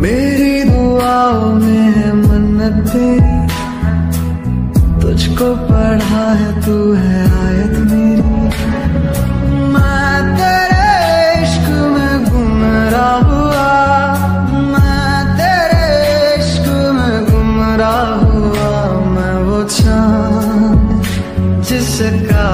मेरी दुआओं में है मन्नत तेरी तुझको पढ़ा है, तू है आयत मेरी। मैं तेरे इश्क में गुमराह हुआ। मैं तेरे इश्क में गुमराह हुआ। मैं वो चाँद जिसका